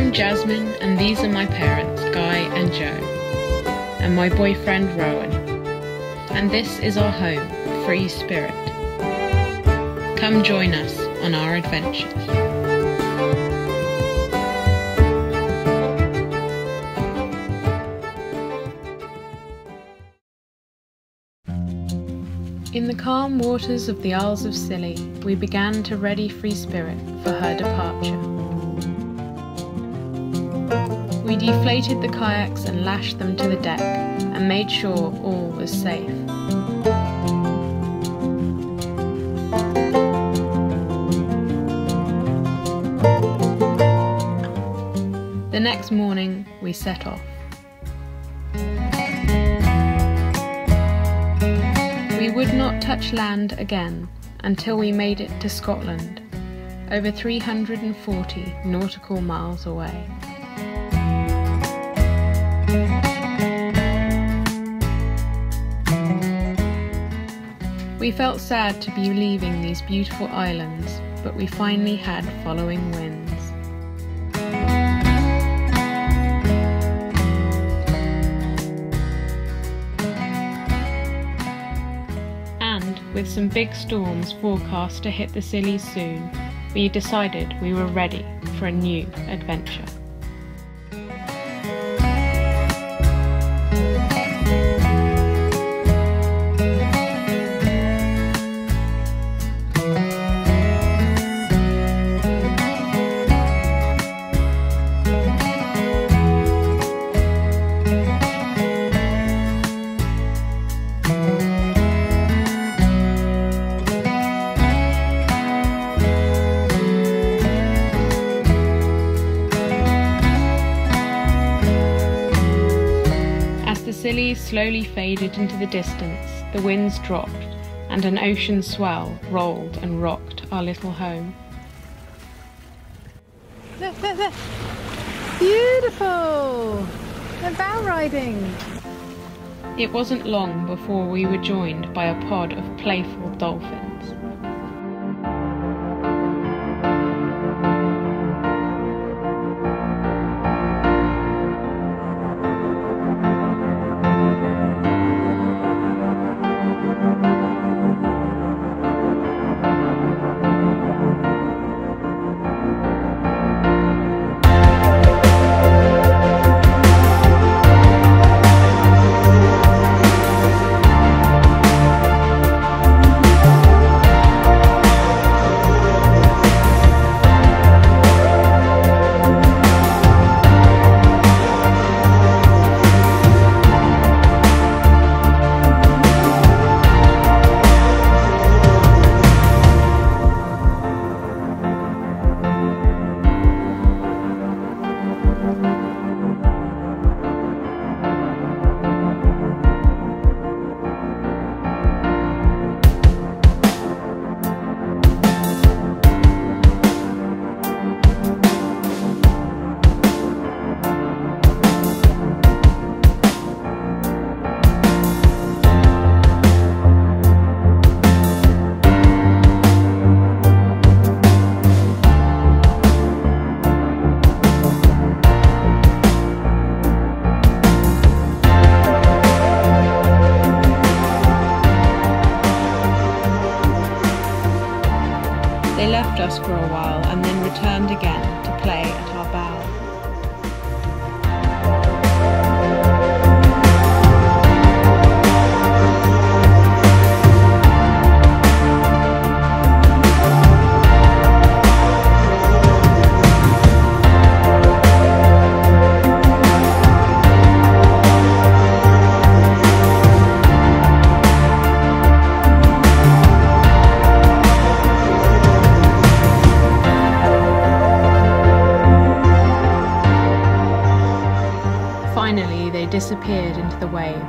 I'm Jasmine, and these are my parents, Guy and Joe, and my boyfriend, Rowan. And this is our home, Free Spirit. Come join us on our adventures. In the calm waters of the Isles of Scilly, we began to ready Free Spirit for her departure. We deflated the kayaks and lashed them to the deck and made sure all was safe. The next morning, we set off. We would not touch land again until we made it to Scotland, over 340 nautical miles away. We felt sad to be leaving these beautiful islands, but we finally had following winds. And with some big storms forecast to hit the Scillies soon, we decided we were ready for a new adventure. Slowly faded into the distance, the winds dropped, and an ocean swell rolled and rocked our little home. Look, look, look. Beautiful! And bow riding. It wasn't long before we were joined by a pod of playful dolphins. Us for a while and then returned again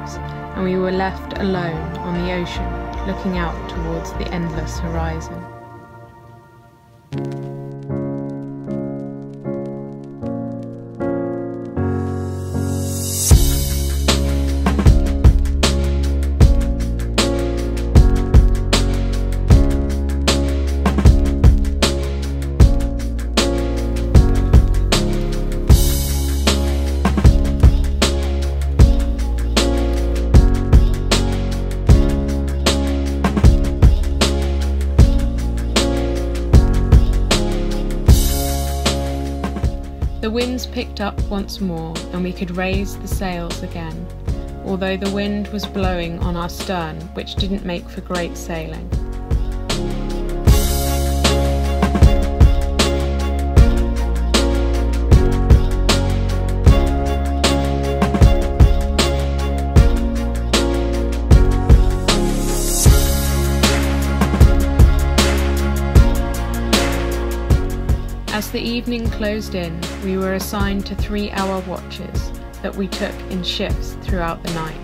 waves, and we were left alone on the ocean, looking out towards the endless horizon. The winds picked up once more, and we could raise the sails again, although the wind was blowing on our stern, which didn't make for great sailing. As the evening closed in, we were assigned to three hour watches that we took in shifts throughout the night.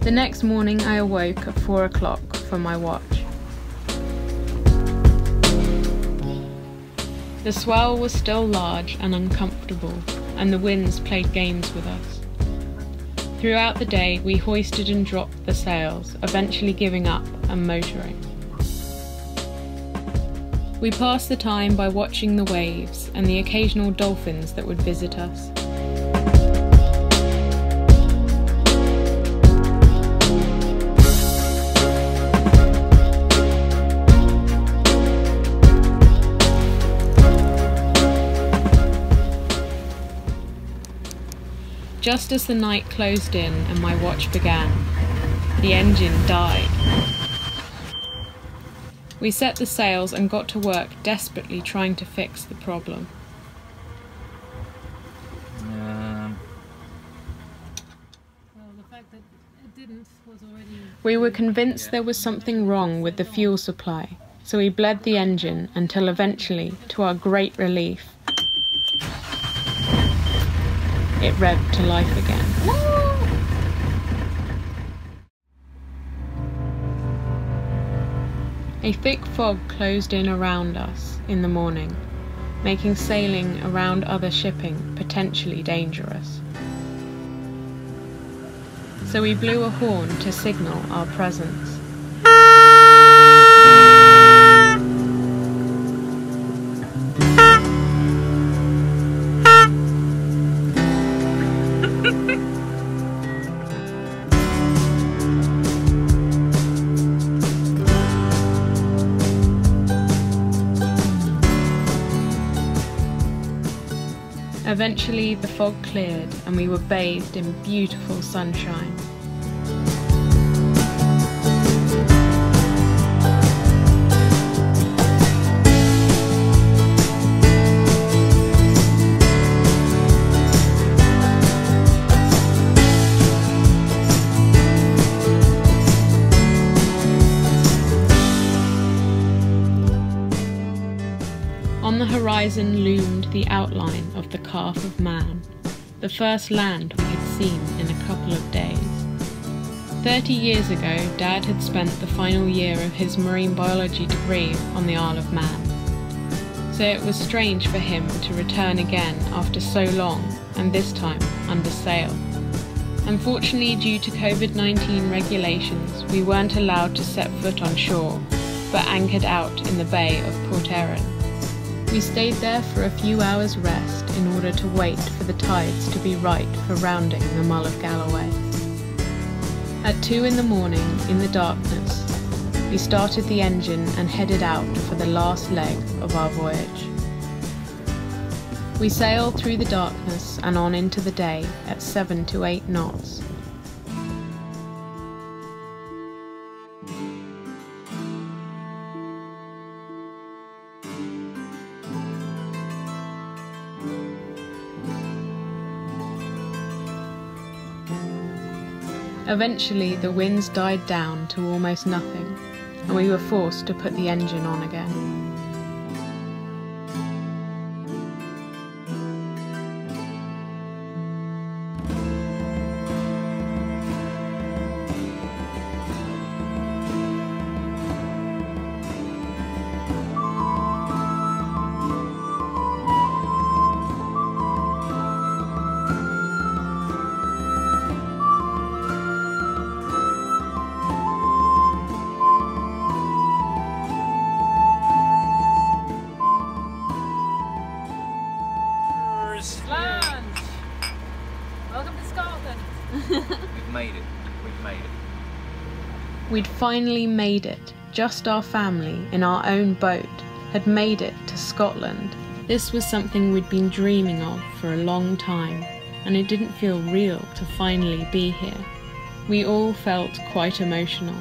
The next morning I awoke at four o'clock for my watch. The swell was still large and uncomfortable, and the winds played games with us. Throughout the day, we hoisted and dropped the sails, eventually giving up and motoring. We passed the time by watching the waves and the occasional dolphins that would visit us. Just as the night closed in and my watch began, the engine died. We set the sails and got to work desperately trying to fix the problem. Um, Well, the fact that it didn't was already. We were convinced there was something wrong with the fuel supply, so we bled the engine until eventually, to our great relief, it revved to life again. A thick fog closed in around us in the morning, making sailing around other shipping potentially dangerous. So we blew a horn to signal our presence. Eventually, the fog cleared and we were bathed in beautiful sunshine. Horizon loomed the outline of the Calf of Man, the first land we had seen in a couple of days. Thirty years ago, Dad had spent the final year of his marine biology degree on the Isle of Man. So it was strange for him to return again after so long, and this time under sail. Unfortunately, due to COVID 19 regulations, we weren't allowed to set foot on shore, but anchored out in the bay of Port Erin. We stayed there for a few hours' rest in order to wait for the tides to be right for rounding the Mull of Galloway. At two in the morning, in the darkness, we started the engine and headed out for the last leg of our voyage. We sailed through the darkness and on into the day at seven to eight knots. Eventually, the winds died down to almost nothing, and we were forced to put the engine on again. Finally made it. Just our family, in our own boat, had made it to Scotland. This was something we'd been dreaming of for a long time, and it didn't feel real to finally be here. We all felt quite emotional.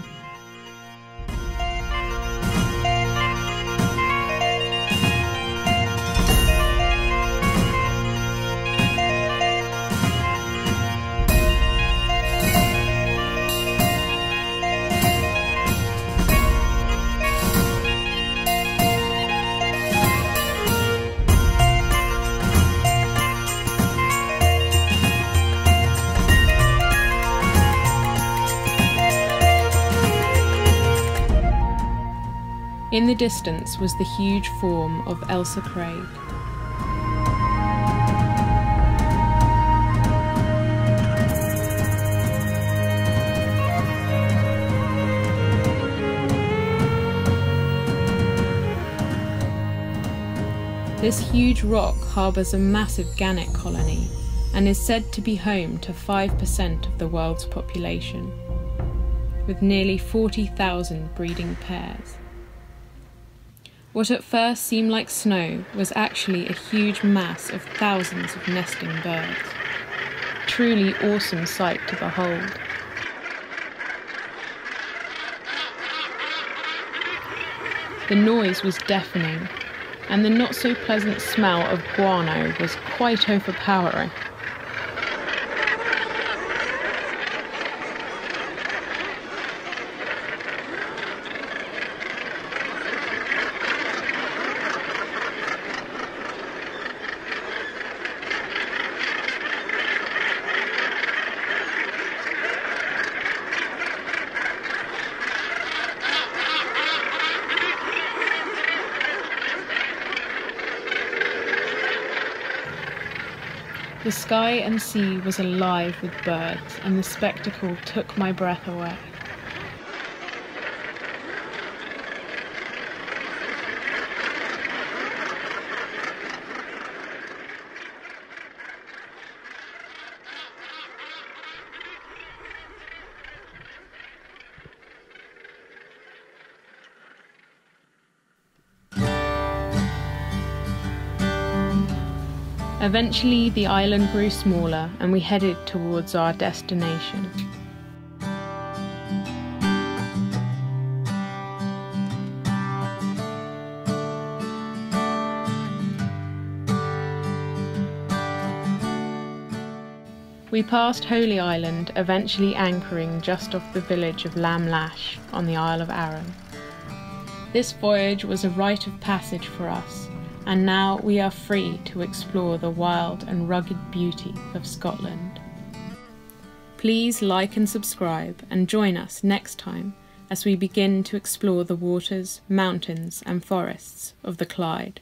In the distance was the huge form of Ailsa Craig. This huge rock harbours a massive gannet colony and is said to be home to 5% of the world's population, with nearly 40,000 breeding pairs. What at first seemed like snow was actually a huge mass of thousands of nesting birds. Truly awesome sight to behold. The noise was deafening, and the not so pleasant smell of guano was quite overpowering. The sky and sea was alive with birds, and the spectacle took my breath away. Eventually, the island grew smaller and we headed towards our destination. We passed Holy Island, eventually anchoring just off the village of Lamlash on the Isle of Arran. This voyage was a rite of passage for us, and now we are free to explore the wild and rugged beauty of Scotland. Please like and subscribe and join us next time as we begin to explore the waters, mountains, and forests of the Clyde.